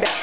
back.